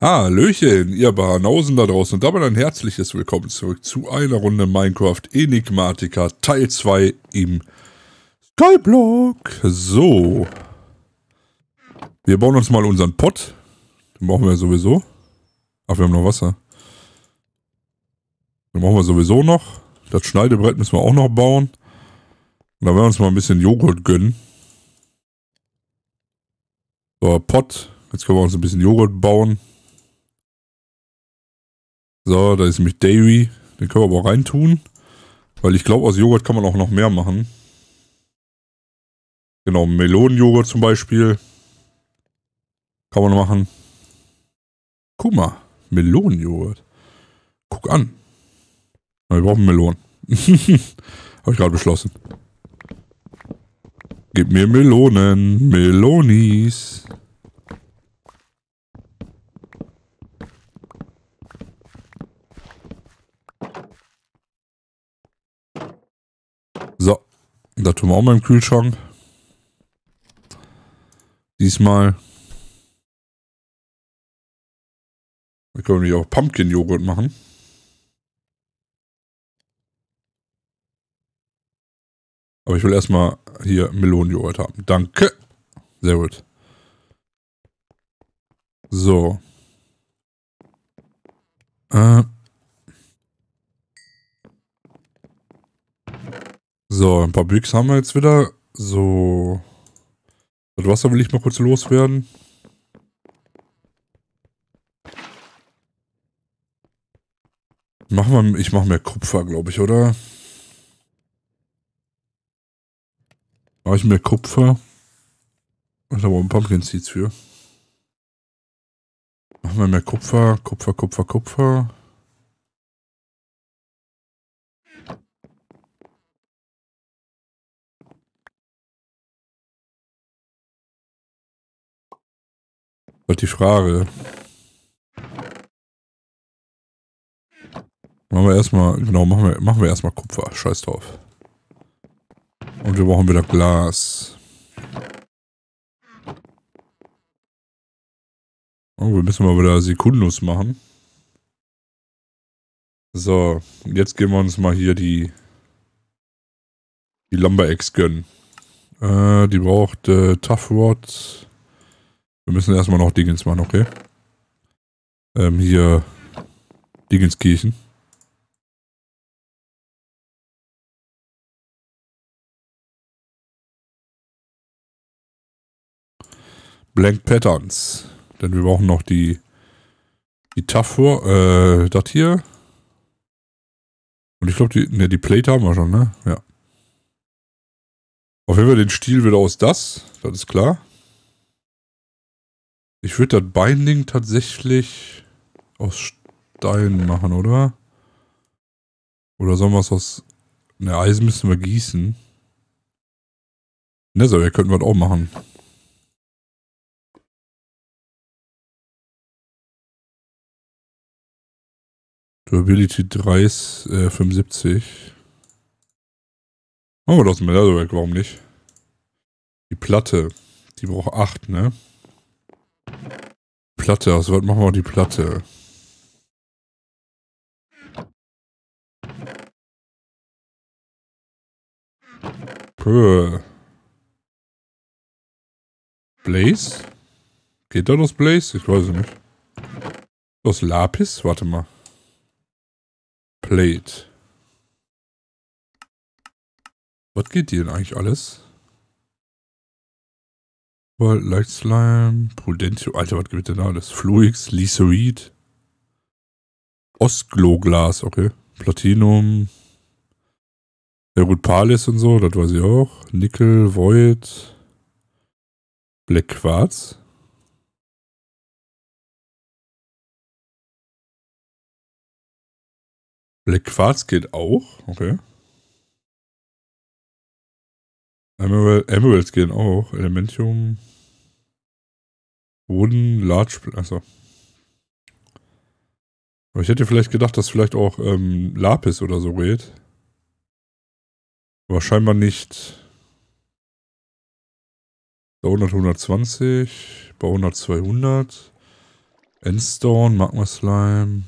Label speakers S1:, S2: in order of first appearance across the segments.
S1: Hallöchen, ihr Baranausen da draußen und damit ein herzliches Willkommen zurück zu einer Runde Minecraft Enigmatica Teil 2 im Skyblock. So. Wir bauen uns mal unseren Pott. Den brauchen wir sowieso. Ach, wir haben noch Wasser. Den brauchen wir sowieso noch. Das Schneidebrett müssen wir auch noch bauen. Und dann werden wir uns mal ein bisschen Joghurt gönnen. So, Pott. Jetzt können wir uns ein bisschen Joghurt bauen. So, da ist nämlich Dairy. Den können wir aber reintun. Weil ich glaube, aus Joghurt kann man auch noch mehr machen. Genau, Melonenjoghurt zum Beispiel. Kann man machen. Guck mal, Melonenjoghurt. Guck an. Wir brauchen Melonen. Habe ich gerade beschlossen. Gib mir Melonen, Melonis. So, da tun wir auch mal im Kühlschrank. Diesmal. Da können wir auch Pumpkin-Joghurt machen. Aber ich will erstmal hier Melonenjoghurt haben. Danke. Sehr gut. So. Äh. So, ein paar Büchs haben wir jetzt wieder. So. Das Wasser will ich mal kurz loswerden. Machen wir, ich mache mehr Kupfer, glaube ich, oder? Mache ich mehr Kupfer? Ich habe ein Pumpkin Seeds für. Machen wir mehr Kupfer, Kupfer, Kupfer, Kupfer. Halt die Frage. Machen wir erstmal, genau, machen wir, machen wir erstmal Kupfer. Scheiß drauf. Und wir brauchen wieder Glas. Oh, wir müssen mal wieder Sekundus machen. So, jetzt gehen wir uns mal hier die die Lumber Eggs gönnen. Äh, die braucht äh, Tough Rod. Wir müssen erstmal noch Dingens machen, okay? Ähm, hier Dingenskirchen. Blank Patterns. Denn wir brauchen noch die die Tafur, äh, das hier. Und ich glaube, die, ne, die Plate haben wir schon, ne? Ja. Auf jeden Fall den Stiel wieder aus das, das ist klar. Ich würde das Binding tatsächlich aus Stein machen, oder? Oder sollen wir es aus... Ne, Eisen müssen wir gießen. Ne, so, wir könnten wir das auch machen. Durability 3 ist äh, 75. Machen wir das mit weg, warum nicht? Die Platte, die braucht 8, ne? Platte, also was machen wir die Platte? Puh. Blaze? Geht da das Blaze? Ich weiß es nicht. Das Lapis? Warte mal. Plate. Was geht hier denn eigentlich alles? Light Slime, Prudentio, Alter, was gibt denn da alles? Fluix, Lycerite, Ostgloglas, okay. Platinum, ja gut, Palis und so, das weiß ich auch. Nickel, Void, Black Quarz. Black Quarz geht auch, okay. Emerald, Emeralds gehen auch. Elementium. Wooden, Large, achso. Aber ich hätte vielleicht gedacht, dass vielleicht auch ähm, Lapis oder so geht. Aber scheinbar nicht. Bei 100, 120, bei 100, 200. Endstone, Magma Slime,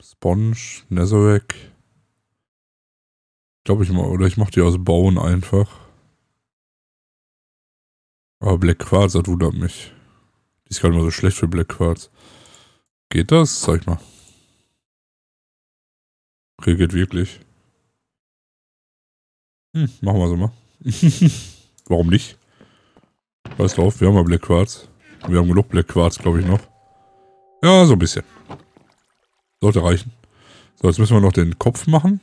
S1: Sponge, Netherrack. Glaube ich mal, oder ich mache die aus Bauen einfach. Aber Black Quartz, das wundert mich. Die ist nicht mal so schlecht für Black Quartz. Geht das? Zeig mal. Okay, geht wirklich. Hm, machen wir so mal. Warum nicht? Weiß drauf, wir haben ja Black Quartz. Wir haben genug Black Quartz, glaube ich, noch. Ja, so ein bisschen. Sollte reichen. So, jetzt müssen wir noch den Kopf machen.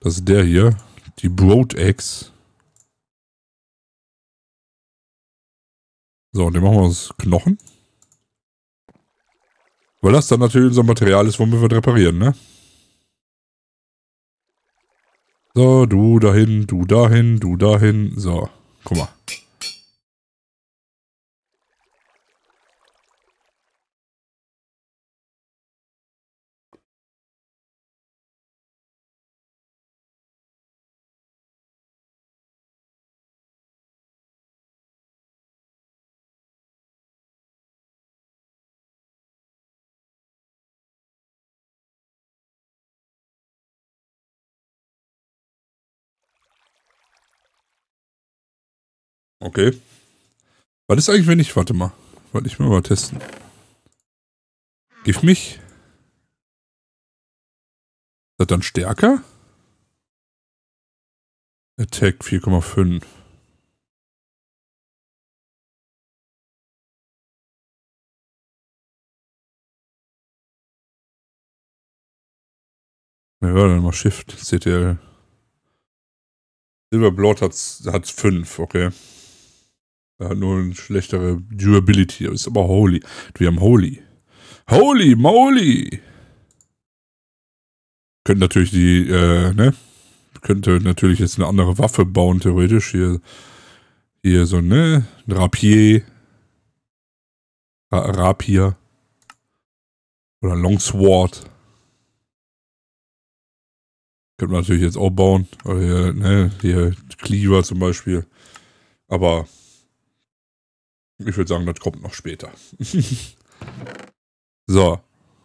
S1: Das ist der hier. Die Broad Eggs. So, und den machen wir aus Knochen. Weil das dann natürlich unser Material ist, womit wir reparieren, ne? So, du dahin, du dahin, du dahin. So, guck mal. Okay. Was ist eigentlich, wenn ich, warte mal. Wollte ich mal, mal testen. Gib mich. Ist das dann stärker? Attack 4,5. Ja, dann mal Shift, CTL. Silverblood hat 5, okay. Er hat nur eine schlechtere Durability. Ist aber Holy. Wir haben Holy. Holy moly! Könnte natürlich die, äh, ne? Könnte natürlich jetzt eine andere Waffe bauen, theoretisch. Hier, hier so, ne? Ein Rapier. Ra Rapier. Oder Longsword. Könnte man natürlich jetzt auch bauen. Oder hier, ne? Hier Cleaver zum Beispiel. Aber ich würde sagen, das kommt noch später. so.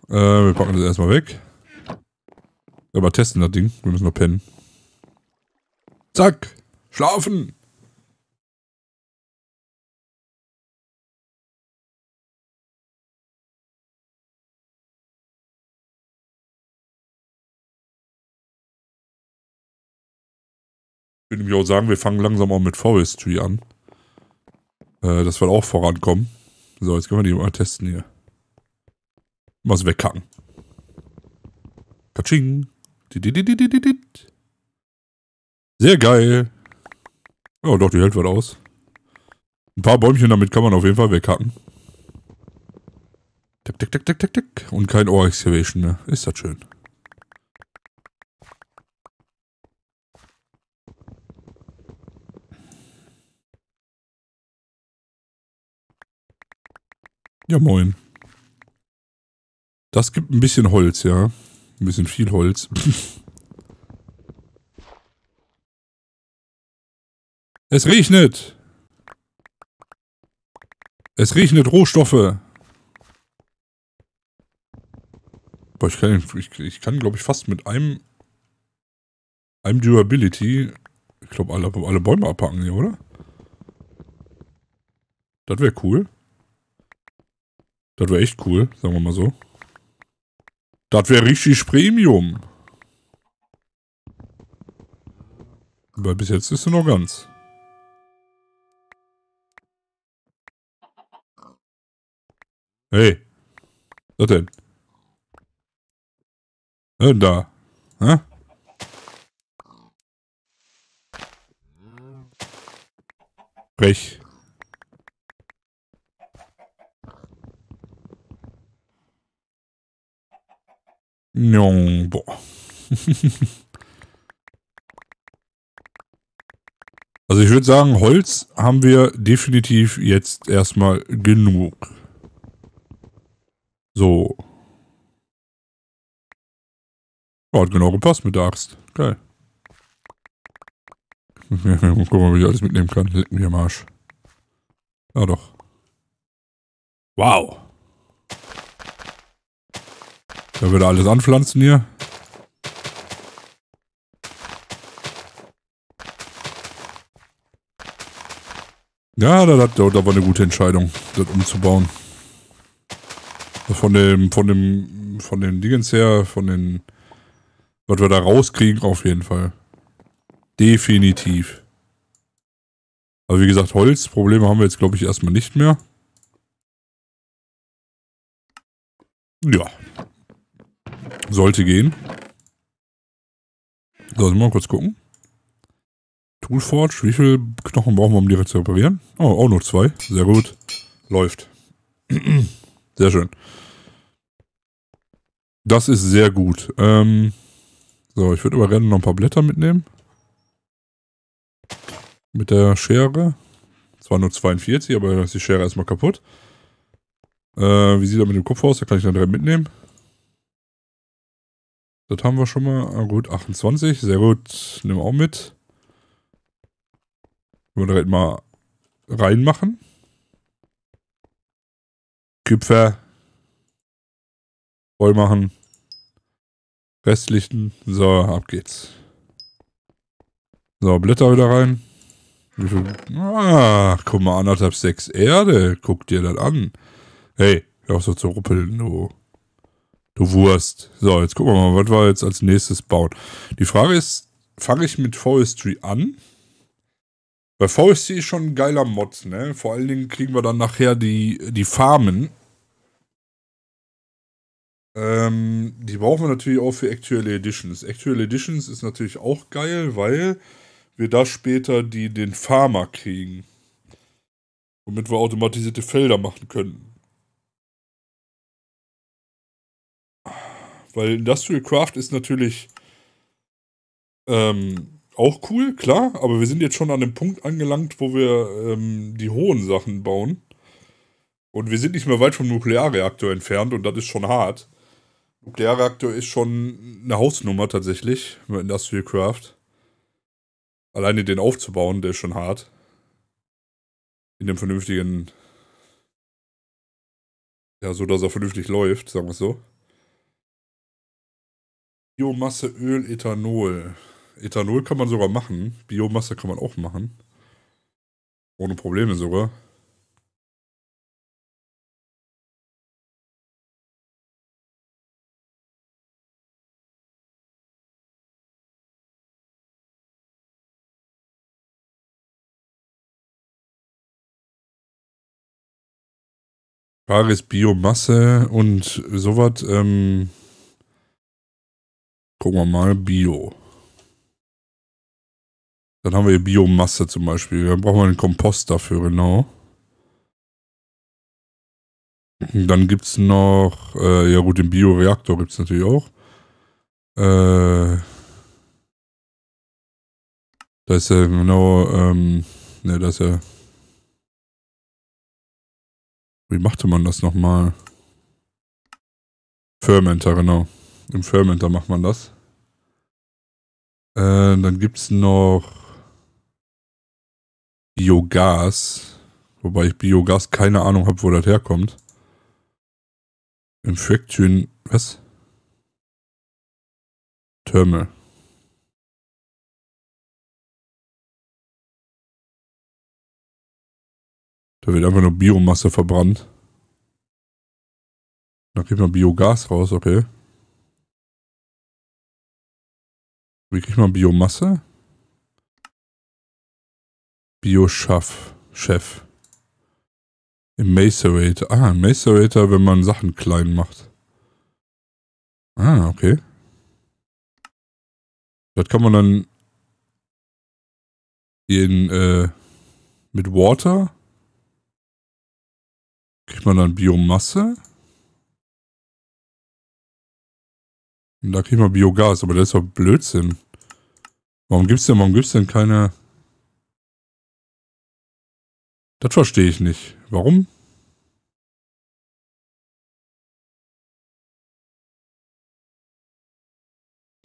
S1: Äh, wir packen das erstmal weg. Aber testen das Ding. Wir müssen noch pennen. Zack. Schlafen. Ich würde nämlich auch sagen, wir fangen langsam auch mit Forestry an. Äh, dass wir auch vorankommen. So, jetzt können wir die mal testen hier. Mal wegkacken. Katsching. Sehr geil. Oh, doch, die hält was aus. Ein paar Bäumchen damit kann man auf jeden Fall weghacken. Tick, tick, tick, tick, tick, tick. Und kein Ohr Excavation mehr. Ist das schön. Ja, moin. Das gibt ein bisschen Holz, ja. Ein bisschen viel Holz. es regnet. Es regnet Rohstoffe. Boah, ich kann, ich, ich kann glaube ich, fast mit einem, einem Durability, ich glaube, alle, alle Bäume abpacken hier, oder? Das wäre cool. Das wäre echt cool, sagen wir mal so. Das wäre richtig Premium. Weil bis jetzt ist sie noch ganz. Hey. Was denn? Was denn da? Hä? Brech. Boah. also ich würde sagen, Holz haben wir definitiv jetzt erstmal genug. So. Oh, hat genau gepasst mit der Axt. Geil. Guck mal, wie ich alles mitnehmen kann. Leck mir am Arsch. Ja doch. Wow. Da würde alles anpflanzen hier. Ja, das, das war eine gute Entscheidung, das umzubauen. Von dem, von dem, von den Dingens her, von den, was wir da rauskriegen, auf jeden Fall. Definitiv. Aber wie gesagt, Holzprobleme haben wir jetzt, glaube ich, erstmal nicht mehr. Ja. Sollte gehen. So, mal kurz gucken. Toolforge, wie viele Knochen brauchen wir, um die zu reparieren? Oh, auch nur zwei. Sehr gut. Läuft. Sehr schön. Das ist sehr gut. Ähm, so, ich würde aber gerne noch ein paar Blätter mitnehmen. Mit der Schere. Zwar nur 42, aber dann ist die Schere erstmal kaputt. Äh, wie sieht er mit dem Kopf aus? Da kann ich dann direkt mitnehmen. Das haben wir schon mal. Ah, gut, 28. Sehr gut. Nehmen wir auch mit. Können wir direkt mal reinmachen. Küpfer. Voll machen. Restlichen. So, ab geht's. So, Blätter wieder rein. Ah, guck mal, anderthalb sechs Erde. Guck dir das an. Hey, hör auf so zu ruppeln, du. Du Wurst. So, jetzt gucken wir mal, was wir jetzt als nächstes bauen. Die Frage ist, fange ich mit Forestry an? Weil Forestry ist schon ein geiler Mod, ne? Vor allen Dingen kriegen wir dann nachher die, die Farmen. Ähm, die brauchen wir natürlich auch für Actual Editions. Actual Editions ist natürlich auch geil, weil wir da später die, den Farmer kriegen. Womit wir automatisierte Felder machen können. Weil Industrial Craft ist natürlich ähm, auch cool, klar, aber wir sind jetzt schon an dem Punkt angelangt, wo wir ähm, die hohen Sachen bauen. Und wir sind nicht mehr weit vom Nuklearreaktor entfernt und das ist schon hart. Nuklearreaktor ist schon eine Hausnummer tatsächlich bei Industrial Craft. Alleine den aufzubauen, der ist schon hart. In dem vernünftigen. Ja, so dass er vernünftig läuft, sagen wir es so. Biomasse, Öl, Ethanol. Ethanol kann man sogar machen. Biomasse kann man auch machen. Ohne Probleme sogar. Frage ist Biomasse und sowas. Ähm, gucken wir mal, Bio. Dann haben wir hier Biomasse zum Beispiel. Dann brauchen wir einen Kompost dafür, genau. Dann gibt es noch, äh, ja gut, den Bioreaktor gibt es natürlich auch. Äh, da ist ja genau, ähm, ne, da ist ja wie machte man das nochmal? Fermenter, genau. Im Fermenter macht man das. Äh, dann gibt es noch Biogas. Wobei ich Biogas keine Ahnung habe, wo das herkommt. Im Factory. Was? Thermal. Da wird einfach nur Biomasse verbrannt. Da kriegt man Biogas raus, okay. Wie kriegt man Biomasse? Bioschaff, Chef. Im Macerator. Ah, im Macerator, wenn man Sachen klein macht. Ah, okay. Das kann man dann in, äh, mit Water Kriegt man dann Biomasse? Und da kriegt man Biogas, aber das ist doch Blödsinn. Warum gibt's denn, warum gibt's denn keine... Das verstehe ich nicht. Warum?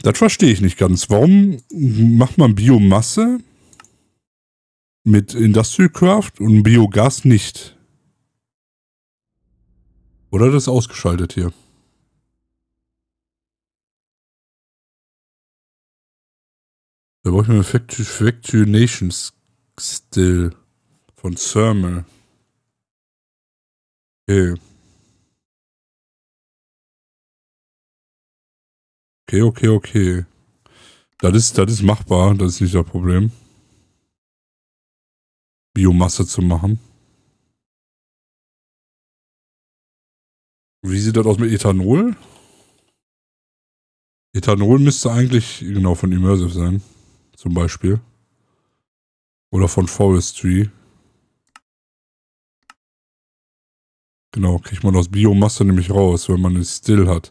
S1: Das verstehe ich nicht ganz. Warum macht man Biomasse mit Industrial Craft und Biogas nicht? Oder das ist ausgeschaltet hier. Da brauche ich eine Factuation Still von Thermal. Okay. Okay, okay, okay. Das ist, das ist machbar, das ist nicht das Problem. Biomasse zu machen. Wie sieht das aus mit Ethanol? Ethanol müsste eigentlich genau von Immersive sein. Zum Beispiel. Oder von Forestry. Genau, kriegt man aus Biomasse nämlich raus, wenn man es still hat.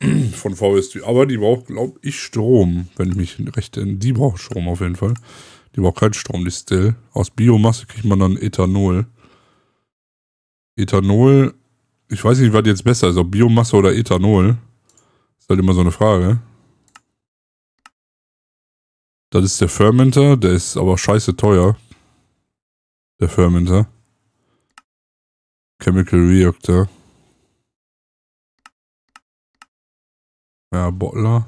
S1: von Forestry. Aber die braucht, glaube ich, Strom, wenn ich mich recht erinnere. Die braucht Strom auf jeden Fall. Die braucht keinen Strom, die Still. Aus Biomasse kriegt man dann Ethanol. Ethanol, ich weiß nicht, was jetzt besser ist, ob Biomasse oder Ethanol. Ist halt immer so eine Frage. Das ist der Fermenter, der ist aber scheiße teuer. Der Fermenter. Chemical Reactor. Ja, Bottler.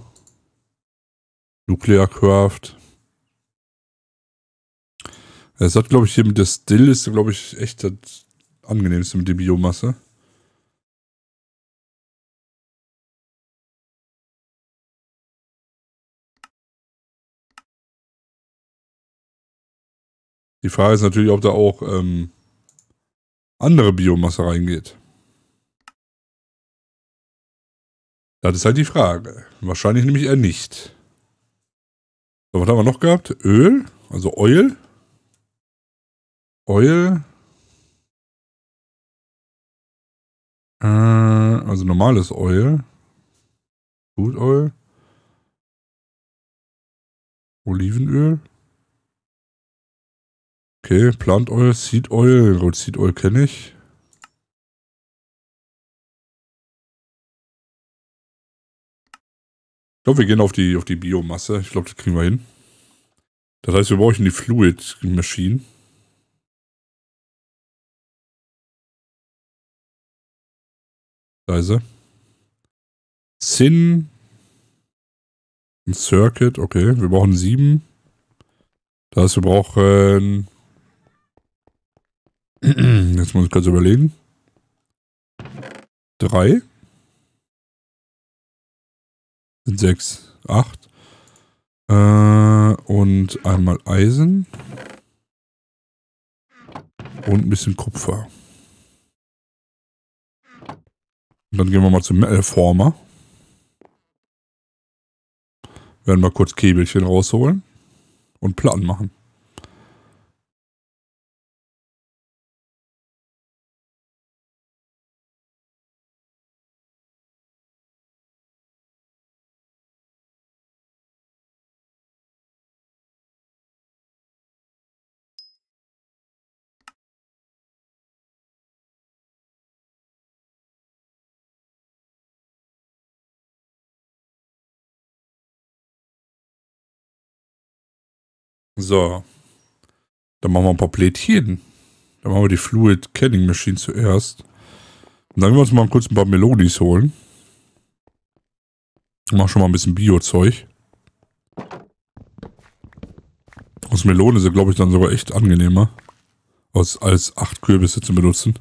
S1: Nuclear Craft. Es hat, glaube ich, hier mit der Still ist, glaube ich, echt das angenehmste mit der Biomasse. Die Frage ist natürlich, ob da auch ähm, andere Biomasse reingeht. Das ist halt die Frage. Wahrscheinlich nämlich eher nicht. So, was haben wir noch gehabt? Öl, also Oil. Oil. Äh, also normales Oil. Food Oil. Olivenöl. Okay, Plant Oil, Seed Oil. Gut, Seed Oil kenne ich. Ich glaube, wir gehen auf die, auf die Biomasse. Ich glaube, das kriegen wir hin. Das heißt, wir brauchen die Fluid Machine. Leise. Sin. Ein Circuit, okay. Wir brauchen sieben. Das heißt, wir brauchen Jetzt muss ich kurz überlegen. Drei. Sind sechs. Acht. Äh, und einmal Eisen. Und ein bisschen Kupfer. Und dann gehen wir mal zum Metal-Former. Werden wir kurz Käbelchen rausholen. Und Platten machen. So. Dann machen wir ein paar Plättchen. Dann machen wir die Fluid Canning Machine zuerst. Und dann werden wir uns mal kurz ein paar Melodis holen. Ich mach schon mal ein bisschen Bio-Zeug. Aus Melone sind, glaube ich, dann sogar echt angenehmer. Als, als acht Kürbisse zu benutzen.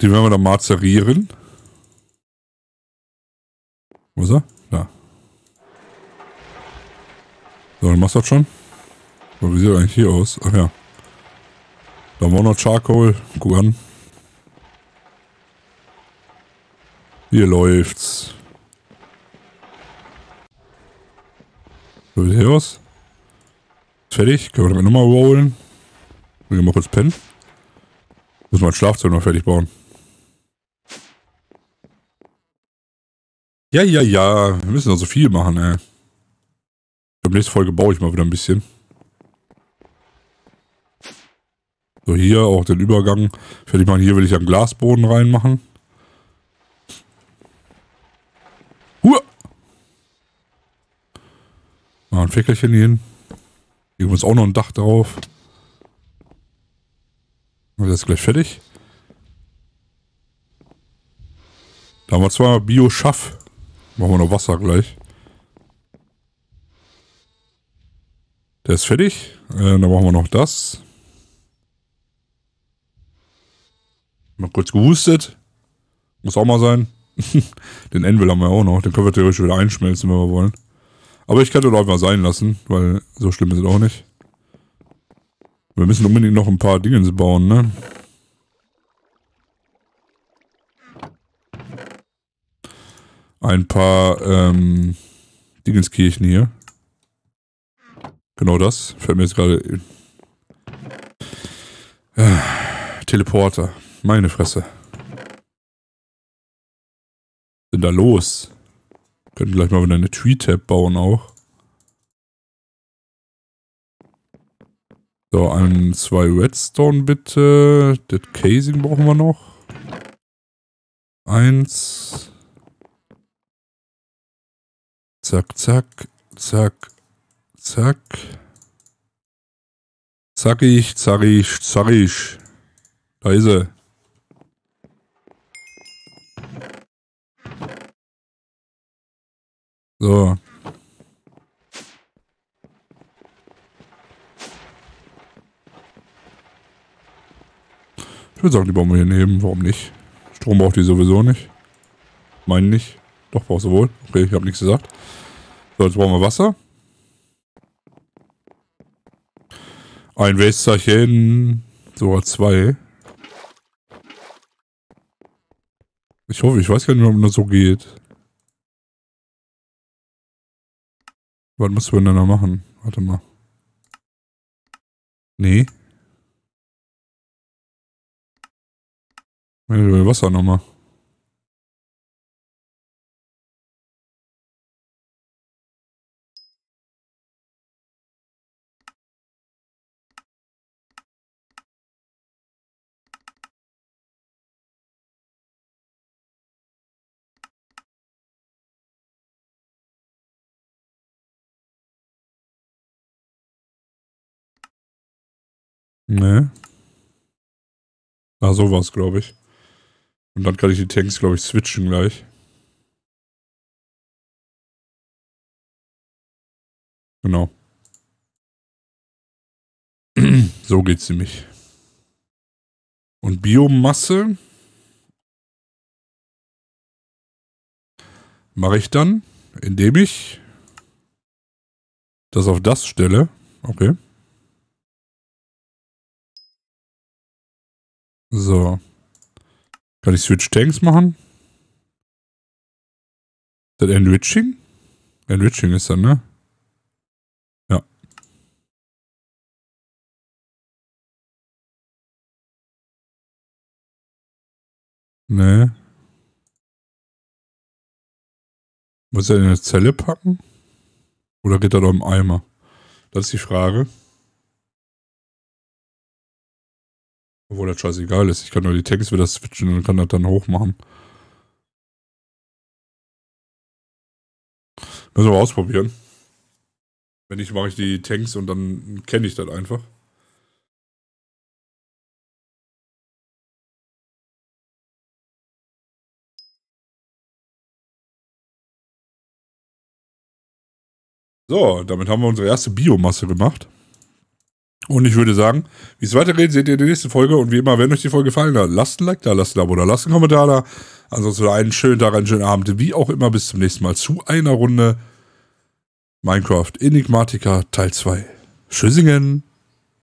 S1: Die werden wir dann mazerieren. Wo ist er? Da. So, du machst das schon? Aber wie sieht er eigentlich hier aus? Ach ja. Da war noch Charcoal. Guck an. Hier läuft's. So sieht hier aus. Fertig. Können wir damit nochmal rollen. Wir gehen mal kurz pennen. Muss mein Schlafzimmer noch fertig bauen. Ja, ja, ja. Wir müssen noch so viel machen, ey. In der nächsten Folge baue ich mal wieder ein bisschen. So, hier auch den Übergang. Fertig machen. Hier will ich einen Glasboden reinmachen. Huh! Mal ein Fäckerchen hier hin. Hier muss auch noch ein Dach drauf. Und das ist gleich fertig. Da haben wir zwar Bio-Schaff. Machen wir noch Wasser gleich. Der ist fertig. Äh, dann machen wir noch das. Mal kurz gehustet. Muss auch mal sein. den Envil haben wir auch noch. Den können wir theoretisch wieder einschmelzen, wenn wir wollen. Aber ich kann den mal sein lassen, weil so schlimm ist es auch nicht. Wir müssen unbedingt noch ein paar Dinge bauen, ne? Ein paar ähm, Dingenskirchen hier. Genau das. Fällt mir jetzt gerade. Äh, Teleporter. Meine Fresse. Sind da los? Können gleich mal wieder eine Tree-Tab bauen auch. So, ein, zwei Redstone bitte. Das Casing brauchen wir noch. Eins. Zack, zack, zack, zack. Zackig, zackig, zackig. Da ist er. So. Ich würde sagen, die bauen wir hier neben. Warum nicht? Strom braucht die sowieso nicht. Meinen nicht. Doch, brauchst du wohl. Okay, ich habe nichts gesagt. So, jetzt brauchen wir Wasser. Ein Wässerchen. Sogar zwei. Ich hoffe, ich weiß gar nicht, ob das so geht. Was musst du denn da machen? Warte mal. Nee. Wasser nochmal. Nee. Ah, sowas, glaube ich. Und dann kann ich die Tanks, glaube ich, switchen gleich. Genau. so geht's nämlich. Und Biomasse mache ich dann, indem ich das auf das stelle. Okay. So. Kann ich Switch Tanks machen? Ist das Enriching? Enriching ist dann, ne? Ja. Ne. Muss er in eine Zelle packen? Oder geht er da im Eimer? Das ist die Frage. Obwohl das scheißegal ist. Ich kann nur die Tanks wieder switchen und kann das dann hochmachen. Müssen wir ausprobieren. Wenn nicht, mache ich die Tanks und dann kenne ich das einfach. So, damit haben wir unsere erste Biomasse gemacht. Und ich würde sagen, wie es weitergeht, seht ihr in der nächsten Folge. Und wie immer, wenn euch die Folge gefallen hat, lasst ein Like da, lasst ein Abo da, lasst einen Kommentar da. Ansonsten einen schönen Tag, einen schönen Abend. Wie auch immer, bis zum nächsten Mal zu einer Runde Minecraft Enigmatica Teil 2. Tschüssingen.